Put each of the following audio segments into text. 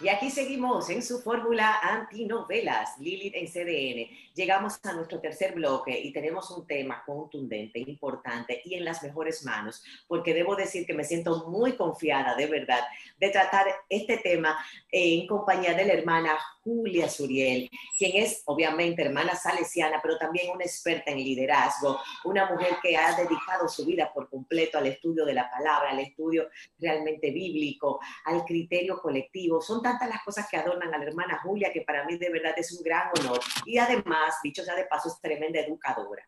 Y aquí seguimos en su fórmula antinovelas, Lilith en CDN. Llegamos a nuestro tercer bloque y tenemos un tema contundente, importante y en las mejores manos, porque debo decir que me siento muy confiada, de verdad, de tratar este tema en compañía de la hermana Julia Suriel, quien es obviamente hermana salesiana, pero también una experta en liderazgo, una mujer que ha dedicado su vida por completo al estudio de la palabra, al estudio realmente bíblico, al criterio colectivo. Son tantas las cosas que adornan a la hermana Julia que para mí de verdad es un gran honor. Y además, dicho sea de paso, es tremenda educadora.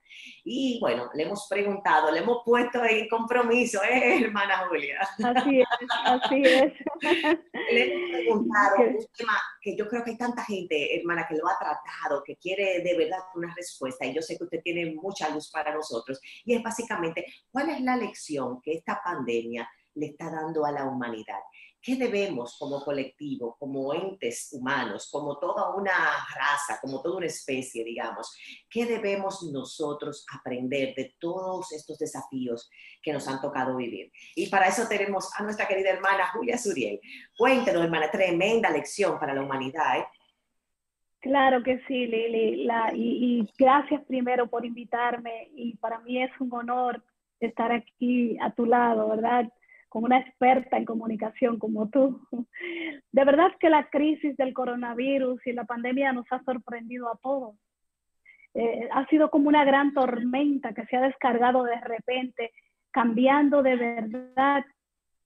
Y bueno, le hemos preguntado, le hemos puesto en compromiso, ¿eh, hermana Julia? Así es, así es. le hemos preguntado un tema que yo creo que hay tanta gente, hermana, que lo ha tratado, que quiere de verdad una respuesta. Y yo sé que usted tiene mucha luz para nosotros. Y es básicamente, ¿cuál es la lección que esta pandemia le está dando a la humanidad? ¿Qué debemos como colectivo, como entes humanos, como toda una raza, como toda una especie, digamos? ¿Qué debemos nosotros aprender de todos estos desafíos que nos han tocado vivir? Y para eso tenemos a nuestra querida hermana Julia Suriel. Cuéntenos, hermana, tremenda lección para la humanidad. ¿eh? Claro que sí, Lili. y, y gracias primero por invitarme. Y para mí es un honor estar aquí a tu lado, ¿verdad? Con una experta en comunicación como tú. De verdad que la crisis del coronavirus y la pandemia nos ha sorprendido a todos. Eh, ha sido como una gran tormenta que se ha descargado de repente, cambiando de verdad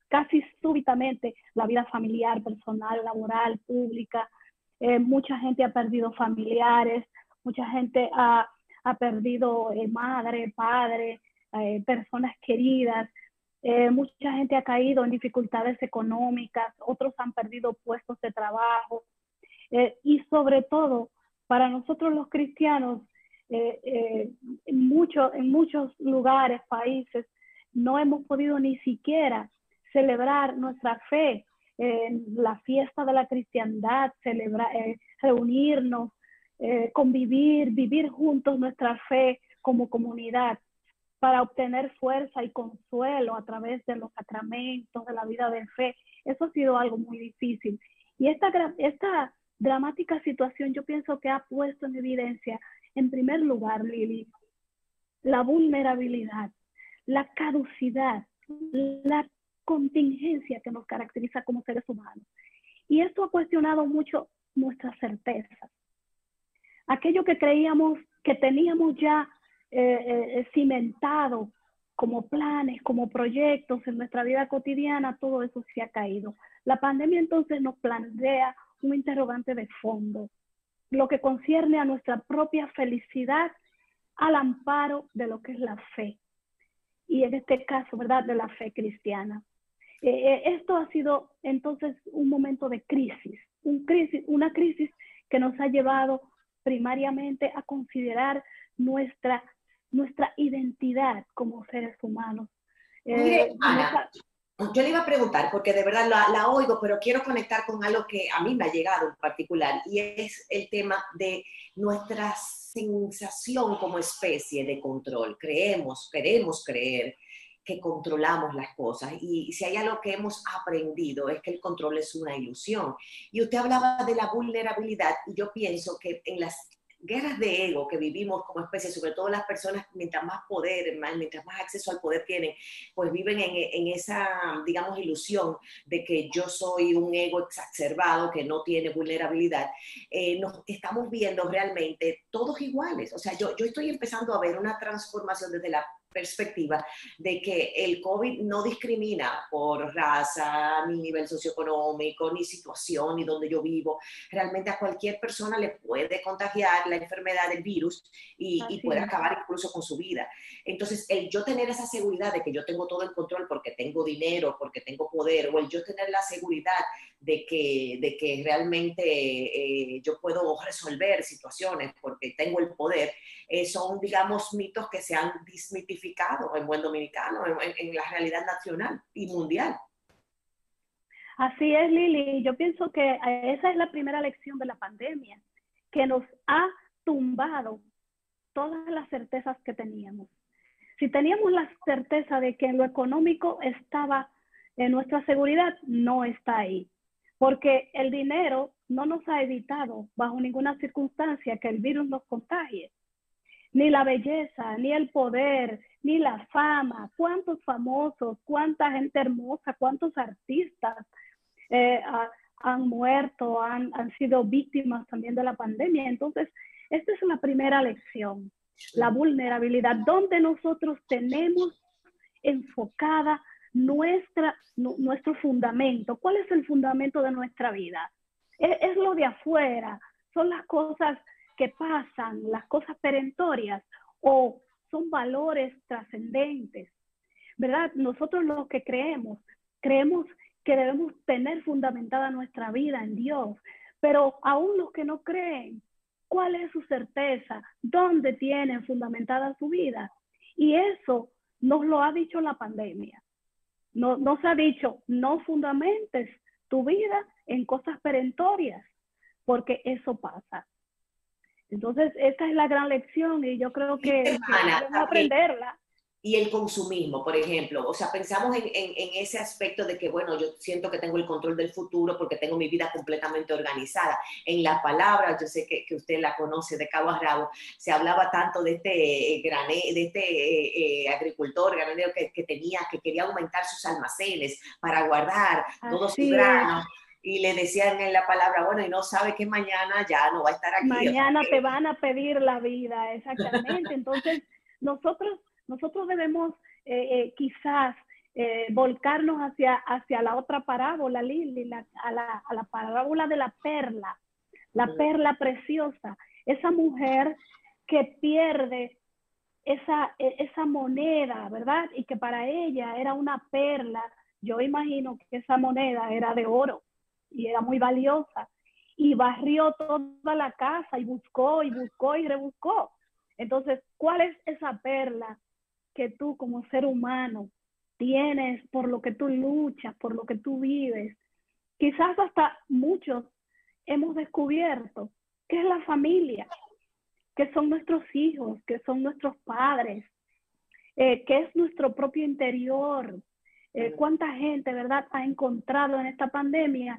casi súbitamente la vida familiar, personal, laboral, pública. Eh, mucha gente ha perdido familiares, mucha gente ha, ha perdido eh, madre, padre, personas queridas. Eh, mucha gente ha caído en dificultades económicas, otros han perdido puestos de trabajo eh, y sobre todo para nosotros los cristianos, eh, en, en muchos lugares, países, no hemos podido ni siquiera celebrar nuestra fe, la fiesta de la cristiandad, celebrar, reunirnos, convivir, vivir juntos nuestra fe como comunidad para obtener fuerza y consuelo a través de los sacramentos, de la vida de fe. Eso ha sido algo muy difícil. Y esta, esta dramática situación yo pienso que ha puesto en evidencia, en primer lugar, Lili, la vulnerabilidad, la caducidad, la contingencia que nos caracteriza como seres humanos. Y esto ha cuestionado mucho nuestras certezas. Aquello que creíamos que teníamos ya eh, eh, cimentado como planes, como proyectos en nuestra vida cotidiana, todo eso se ha caído. La pandemia entonces nos plantea un interrogante de fondo, lo que concierne a nuestra propia felicidad al amparo de lo que es la fe. Y en este caso, ¿verdad?, de la fe cristiana. Eh, esto ha sido entonces un momento de crisis, una crisis que nos ha llevado primariamente a considerar nuestra nuestra identidad como seres humanos. Mire, eh, yo le iba a preguntar, porque de verdad la, oigo, pero quiero conectar con algo que a mí me ha llegado en particular, y es el tema de nuestra sensación como especie de control. Creemos, queremos creer que controlamos las cosas. Y si hay algo que hemos aprendido es que el control es una ilusión. Y usted hablaba de la vulnerabilidad y yo pienso que en las guerras de ego que vivimos como especie, sobre todo las personas, mientras más poder, mientras más acceso al poder tienen, pues viven en, esa, digamos, ilusión de que yo soy un ego exacerbado que no tiene vulnerabilidad. Eh, nos estamos viendo realmente todos iguales. O sea, yo, yo estoy empezando a ver una transformación desde la perspectiva de que el COVID no discrimina por raza, ni nivel socioeconómico, ni situación, ni donde yo vivo. Realmente a cualquier persona le puede contagiar la enfermedad del virus y, puede acabar incluso con su vida. Entonces, el yo tener esa seguridad de que yo tengo todo el control porque tengo dinero, porque tengo poder, o el yo tener la seguridad de que, de que realmente eh, yo puedo resolver situaciones porque tengo el poder, eh, son, digamos, mitos que se han desmitificado en buen dominicano, en, la realidad nacional y mundial. Así es, Lili. Yo pienso que esa es la primera lección de la pandemia, que nos ha tumbado todas las certezas que teníamos. Si teníamos la certeza de que en lo económico estaba en nuestra seguridad, no está ahí porque el dinero no nos ha evitado bajo ninguna circunstancia que el virus nos contagie. Ni la belleza, ni el poder, ni la fama, cuántos famosos, cuánta gente hermosa, cuántos artistas eh, han muerto, han, han sido víctimas también de la pandemia. Entonces, esta es la primera lección, la vulnerabilidad, donde nosotros tenemos enfocada nuestra, nuestro fundamento. ¿Cuál es el fundamento de nuestra vida? Es, es, lo de afuera, son las cosas que pasan, las cosas perentorias o son valores trascendentes, ¿verdad? Nosotros los que creemos, creemos que debemos tener fundamentada nuestra vida en Dios, pero aún los que no creen, ¿cuál es su certeza? ¿Dónde tienen fundamentada su vida? Y eso nos lo ha dicho la pandemia. No, nos ha dicho, no fundamentes tu vida en cosas perentorias, porque eso pasa. Entonces, esta es la gran lección y yo creo que, debemos aprenderla y el consumismo, por ejemplo. O sea, pensamos en, ese aspecto de que, bueno, yo siento que tengo el control del futuro porque tengo mi vida completamente organizada. En la palabra, yo sé que, usted la conoce de cabo a rabo, se hablaba tanto de este, eh, grané, de este eh, eh, agricultor, granero que, tenía, que quería aumentar sus almacenes para guardar todos sus granos y le decían en la palabra, bueno, y no sabe que mañana ya no va a estar aquí. Mañana te van a pedir la vida, exactamente. Entonces, nosotros nosotros debemos eh, eh, quizás eh, volcarnos hacia, hacia la otra parábola, Lili, a, la, a, la, parábola de la perla, la perla preciosa, esa mujer que pierde esa, e, esa moneda, ¿verdad? Y que para ella era una perla. Yo imagino que esa moneda era de oro y era muy valiosa. Y barrió toda la casa y buscó y buscó y rebuscó. Entonces, ¿cuál es esa perla que tú como ser humano tienes, por lo que tú luchas, por lo que tú vives. Quizás hasta muchos hemos descubierto que es la familia, que son nuestros hijos, que son nuestros padres, eh, que es nuestro propio interior. Eh, ¿Cuánta gente, verdad, ha encontrado en esta pandemia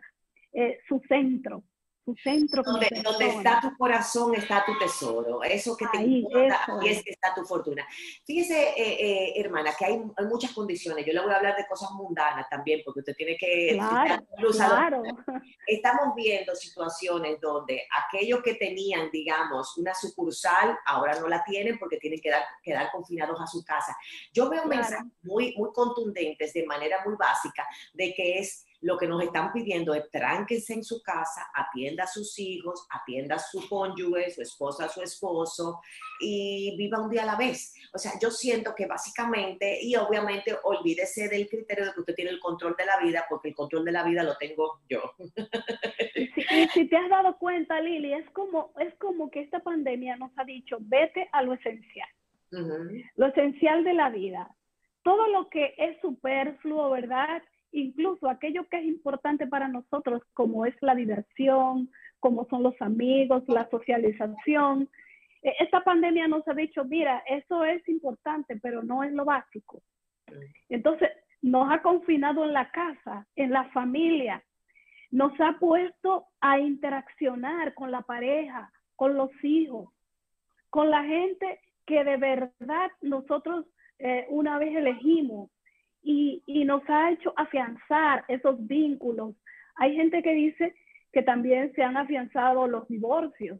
eh, su centro, centro. Donde, está tu corazón, está tu tesoro. Eso que te importa y es que está tu fortuna. Fíjese, eh, eh, hermana, que hay, muchas condiciones. Yo le voy a hablar de cosas mundanas también, porque usted tiene que... Claro, Estamos viendo situaciones donde aquellos que tenían, digamos, una sucursal, ahora no la tienen porque tienen que quedar confinados a su casa. Yo veo mensajes muy, muy contundentes de manera muy básica de que es lo que nos están pidiendo es tránquense en su casa, atienda a sus hijos, atienda a su cónyuge, su esposa, su esposo y viva un día a la vez. O sea, yo siento que básicamente, y obviamente olvídese del criterio de que usted tiene el control de la vida, porque el control de la vida lo tengo yo. Y si, te has dado cuenta, Lili, es como, es como que esta pandemia nos ha dicho, vete a lo esencial, lo esencial de la vida. Todo lo que es superfluo, ¿verdad? Incluso aquello que es importante para nosotros, como es la diversión, como son los amigos, la socialización. E, esta pandemia nos ha dicho, mira, eso es importante, pero no es lo básico. Entonces, nos ha confinado en la casa, en la familia, nos ha puesto a interaccionar con la pareja, con los hijos, con la gente que de verdad nosotros eh, una vez elegimos y, nos ha hecho afianzar esos vínculos. Hay gente que dice que también se han afianzado los divorcios.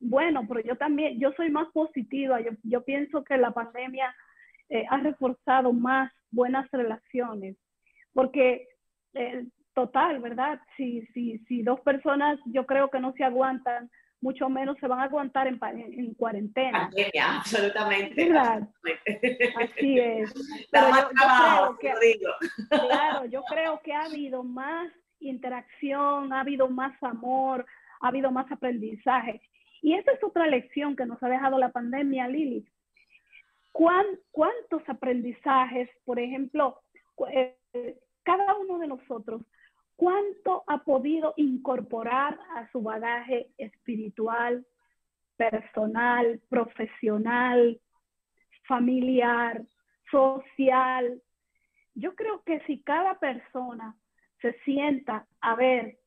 Bueno, pero yo también, yo soy más positiva. Yo, pienso que la pandemia eh, ha reforzado más buenas relaciones, porque eh, total, ¿verdad? Si, si, si dos personas yo creo que no se aguantan, mucho menos se van a aguantar en, en, cuarentena. Pandemia, absolutamente. Así es. Pero yo, creo que, claro, yo creo que ha habido más interacción, ha habido más amor, ha habido más aprendizaje. Y esa es otra lección que nos ha dejado la pandemia, Lili. ¿Cuántos aprendizajes, por ejemplo, eh, cada uno de nosotros cuánto ha podido incorporar a su bagaje espiritual, personal, profesional, familiar, social. Yo creo que si cada persona se sienta a ver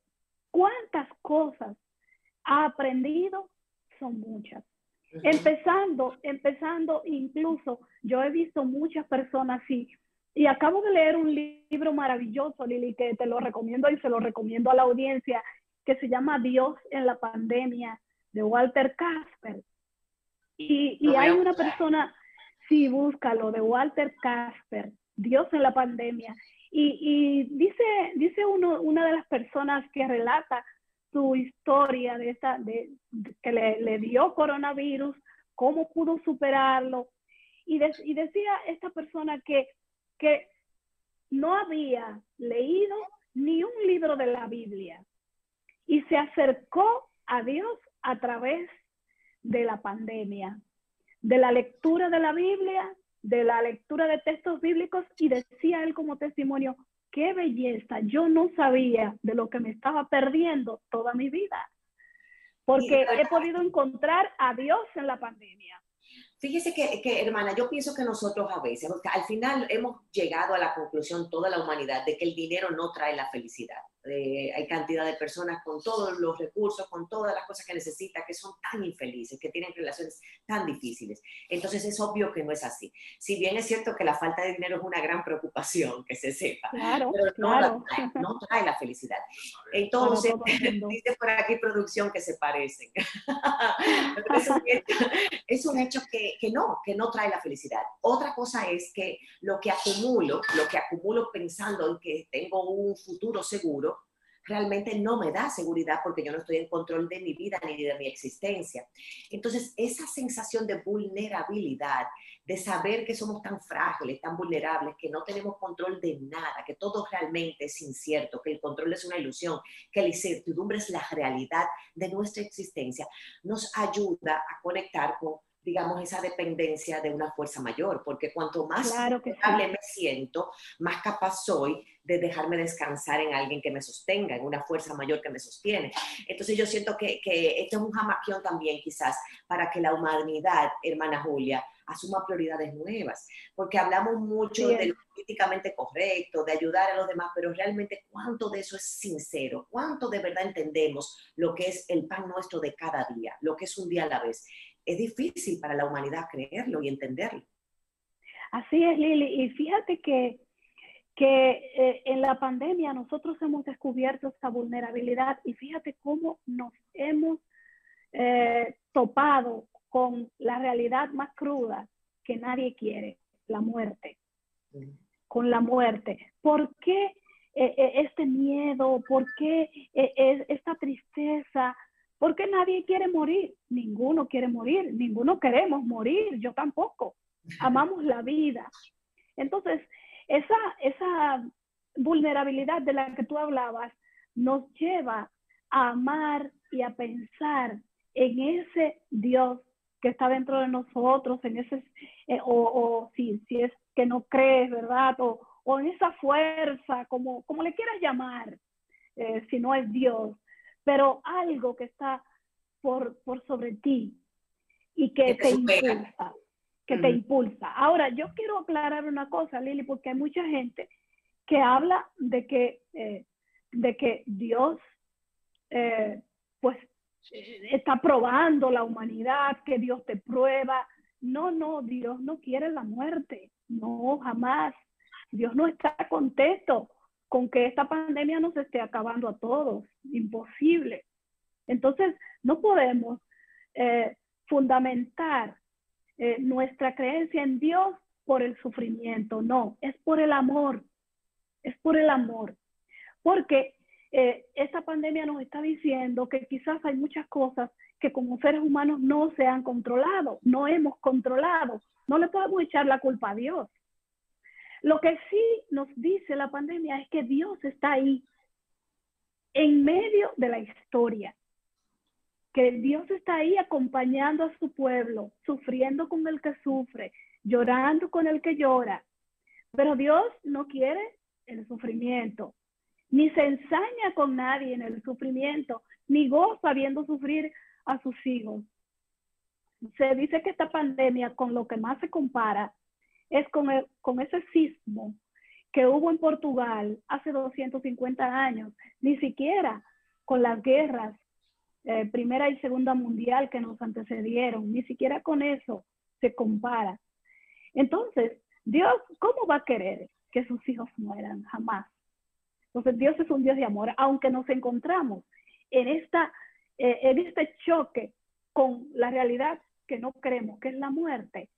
cuántas cosas ha aprendido, son muchas. Empezando, empezando incluso, yo he visto muchas personas así, y acabo de leer un libro maravilloso, Lili, que te lo recomiendo y se lo recomiendo a la audiencia, que se llama Dios en la pandemia, de Walter Casper. Y, y hay una persona, sí, búscalo, de Walter Casper, Dios en la pandemia. Y, y dice, dice uno, una de las personas que relata su historia de esta, de, que le, le, dio coronavirus, cómo pudo superarlo. Y, y decía esta persona que, que no había leído ni un libro de la Biblia y se acercó a Dios a través de la pandemia, de la lectura de la Biblia, de la lectura de textos bíblicos y decía él como testimonio, qué belleza, yo no sabía de lo que me estaba perdiendo toda mi vida, porque he podido encontrar a Dios en la pandemia. Fíjese que, que, hermana, yo pienso que nosotros a veces, al final hemos llegado a la conclusión, toda la humanidad, de que el dinero no trae la felicidad. Eh, hay cantidad de personas con todos los recursos, con todas las cosas que necesitan, que son tan infelices, que tienen relaciones tan difíciles. Entonces es obvio que no es así. Si bien es cierto que la falta de dinero es una gran preocupación, que se sepa, claro, pero no, trae, no, trae, la felicidad. Entonces, dice por aquí producción que se parecen. es, un hecho, es un hecho que, que no, que no trae la felicidad. Otra cosa es que lo que acumulo, lo que acumulo pensando en que tengo un futuro seguro, realmente no me da seguridad porque yo no estoy en control de mi vida ni de mi existencia. Entonces, esa sensación de vulnerabilidad, de saber que somos tan frágiles, tan vulnerables, que no tenemos control de nada, que todo realmente es incierto, que el control es una ilusión, que la incertidumbre es la realidad de nuestra existencia, nos ayuda a conectar con digamos, esa dependencia de una fuerza mayor, porque cuanto más claro me siento, más capaz soy de dejarme descansar en alguien que me sostenga, en una fuerza mayor que me sostiene. Entonces yo siento que, que esto es un jamaquión también quizás para que la humanidad, hermana Julia, asuma prioridades nuevas, porque hablamos mucho de lo políticamente correcto, de ayudar a los demás, pero realmente cuánto de eso es sincero, cuánto de verdad entendemos lo que es el pan nuestro de cada día, lo que es un día a la vez es difícil para la humanidad creerlo y entenderlo. Así es, Lili. Y fíjate que, que eh, en la pandemia nosotros hemos descubierto esta vulnerabilidad y fíjate cómo nos hemos eh, topado con la realidad más cruda que nadie quiere, la muerte. Con la muerte. ¿Por qué eh, este miedo? ¿Por qué esta tristeza? Porque nadie quiere morir, ninguno quiere morir, ninguno queremos morir, yo tampoco. Amamos la vida. Entonces, esa, esa vulnerabilidad de la que tú hablabas nos lleva a amar y a pensar en ese Dios que está dentro de nosotros, en ese, eh, o, si, si, es que no crees, ¿verdad? O, o en esa fuerza, como, como le quieras llamar, eh, si no es Dios, pero algo que está por, por sobre ti y que, te, impulsa, que te impulsa. Ahora, yo quiero aclarar una cosa, Lili, porque hay mucha gente que habla de que, eh, de que Dios, eh, pues, está probando la humanidad, que Dios te prueba. No, no, Dios no quiere la muerte, no, jamás. Dios no está contento con que esta pandemia nos esté acabando a todos. Imposible. Entonces, no podemos eh, fundamentar eh, nuestra creencia en Dios por el sufrimiento, no, es por el amor, es por el amor. Porque eh, esta pandemia nos está diciendo que quizás hay muchas cosas que como seres humanos no se han controlado, no hemos controlado. No le podemos echar la culpa a Dios. Lo que sí nos dice la pandemia es que Dios está ahí, en medio de la historia, que Dios está ahí acompañando a su pueblo, sufriendo con el que sufre, llorando con el que llora. Pero Dios no quiere el sufrimiento, ni se ensaña con nadie en el sufrimiento, ni goza viendo sufrir a sus hijos. Se dice que esta pandemia con lo que más se compara es con, con ese sismo que hubo en Portugal hace 250 años. Ni siquiera con las guerras, eh, primera y segunda mundial que nos antecedieron, ni siquiera con eso se compara. Entonces, Dios, ¿cómo va a querer que sus hijos mueran? Jamás. Entonces, Dios es un Dios de amor, aunque nos encontramos en, eh, en este choque con la realidad que no creemos, que es la muerte.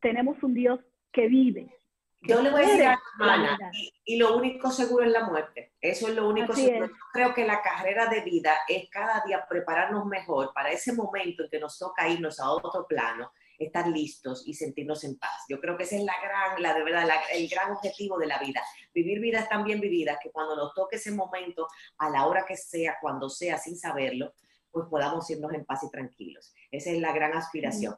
Tenemos un Dios que vive. Yo le voy a decir a hermana, y, lo único seguro es la muerte. Eso es lo único seguro. Yo creo que la carrera de vida es cada día prepararnos mejor para ese momento en que nos toca irnos a otro plano, estar listos y sentirnos en paz. Yo creo que ese es la gran, la de verdad, el gran objetivo de la vida. Vivir vidas tan bien vividas que cuando nos toque ese momento, a la hora que sea, cuando sea, sin saberlo, pues podamos irnos en paz y tranquilos. Esa es la gran aspiración.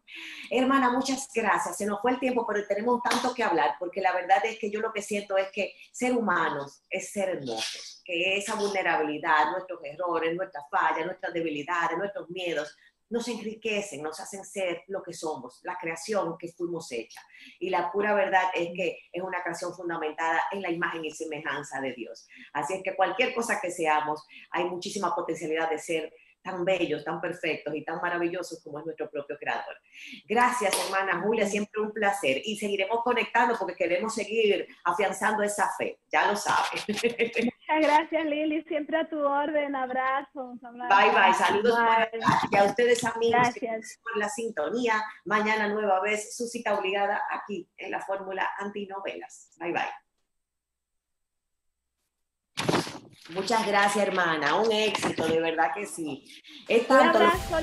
Hermana, muchas gracias. Se nos fue el tiempo, pero tenemos tanto que hablar, porque la verdad es que yo lo que siento es que ser humanos es ser hermosos, que esa vulnerabilidad, nuestros errores, nuestras fallas, nuestras debilidades, nuestros miedos, nos enriquecen, nos hacen ser lo que somos, la creación que fuimos hecha. Y la pura verdad es que es una creación fundamentada en la imagen y semejanza de Dios. Así es que cualquier cosa que seamos, hay muchísima potencialidad de ser tan bellos, tan perfectos y tan maravillosos como es nuestro propio creador. Gracias, hermana Julia, siempre un placer. Y seguiremos conectando porque queremos seguir afianzando esa fe, ya lo sabes. Muchas gracias, Lili, siempre a tu orden. Abrazos. Bye, bye. Saludos y a ustedes, amigos, por la sintonía. Mañana, nueva vez, su cita obligada aquí en la Fórmula Antinovelas. Bye, bye. Muchas gracias, hermana. Un éxito, de verdad que sí. Un abrazo,